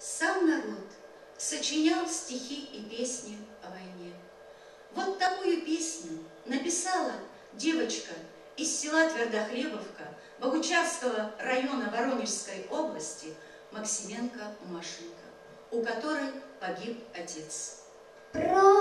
Сам народ сочинял стихи и песни о войне. Вот такую песню написала девочка из села Твердохлебовка Богучарского района Воронежской области Максименко Машенко, у которой погиб отец. Про